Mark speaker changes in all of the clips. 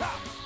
Speaker 1: Ha!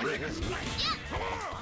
Speaker 2: Hurry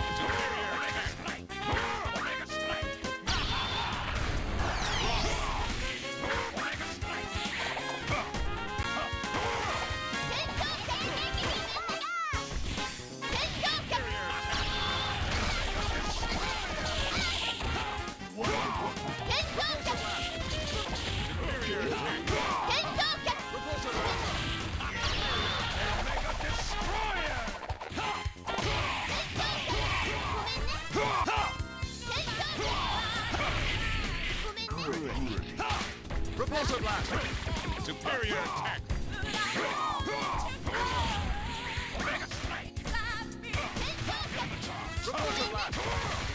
Speaker 1: Repulsor blast! Superior attack! Repulsor blast!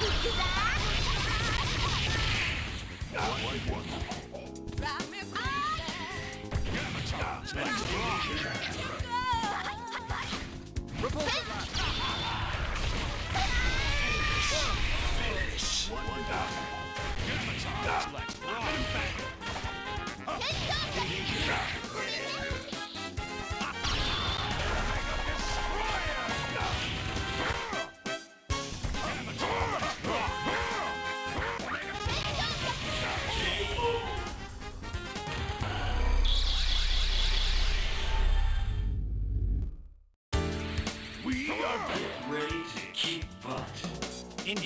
Speaker 1: Repulsor blast!
Speaker 2: Finish.
Speaker 3: Let's rock!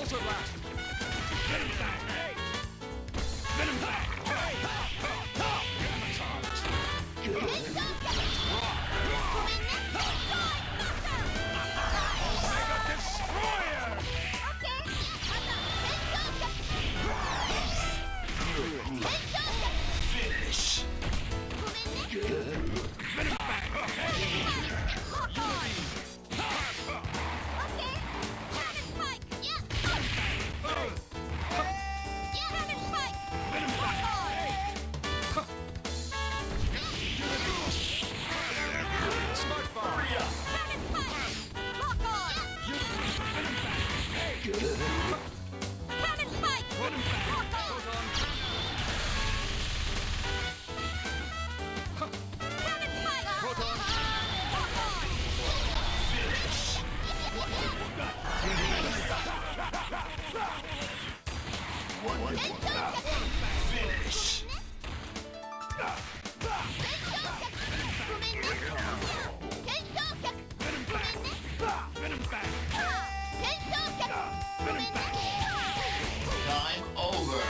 Speaker 4: Souls are left! Get
Speaker 2: him back! Hey!
Speaker 5: Get
Speaker 2: him back! Hey!
Speaker 5: Ha!
Speaker 4: Ha! Ha!
Speaker 5: Get
Speaker 2: him back! Finish!